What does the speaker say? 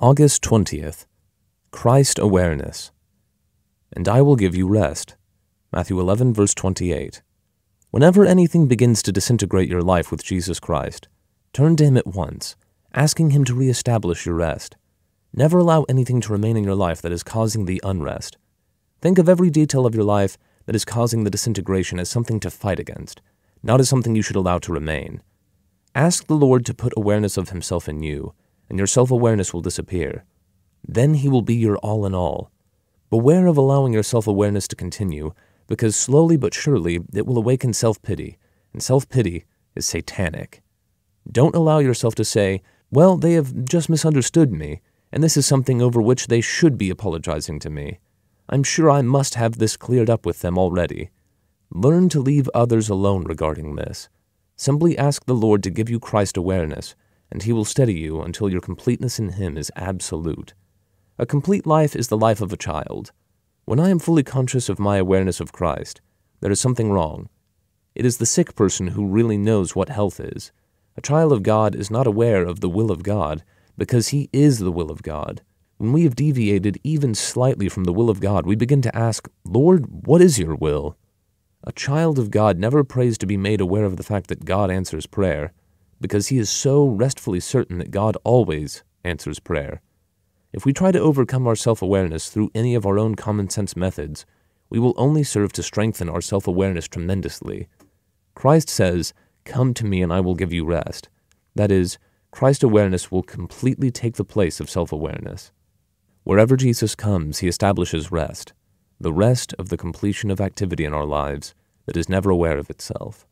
August 20th. Christ awareness. And I will give you rest. Matthew 11, verse 28. Whenever anything begins to disintegrate your life with Jesus Christ, turn to Him at once, asking Him to reestablish your rest. Never allow anything to remain in your life that is causing the unrest. Think of every detail of your life that is causing the disintegration as something to fight against, not as something you should allow to remain. Ask the Lord to put awareness of Himself in you, and your self awareness will disappear. Then He will be your all in all. Beware of allowing your self awareness to continue, because slowly but surely it will awaken self pity, and self pity is satanic. Don't allow yourself to say, Well, they have just misunderstood me, and this is something over which they should be apologizing to me. I'm sure I must have this cleared up with them already. Learn to leave others alone regarding this. Simply ask the Lord to give you Christ awareness, and He will steady you until your completeness in Him is absolute. A complete life is the life of a child. When I am fully conscious of my awareness of Christ, there is something wrong. It is the sick person who really knows what health is. A child of God is not aware of the will of God because he is the will of God. When we have deviated even slightly from the will of God, we begin to ask, Lord, what is your will? A child of God never prays to be made aware of the fact that God answers prayer, because he is so restfully certain that God always answers prayer. If we try to overcome our self awareness through any of our own common sense methods, we will only serve to strengthen our self awareness tremendously. Christ says, Come to me and I will give you rest. That is, Christ awareness will completely take the place of self awareness. Wherever Jesus comes, he establishes rest the rest of the completion of activity in our lives that is never aware of itself.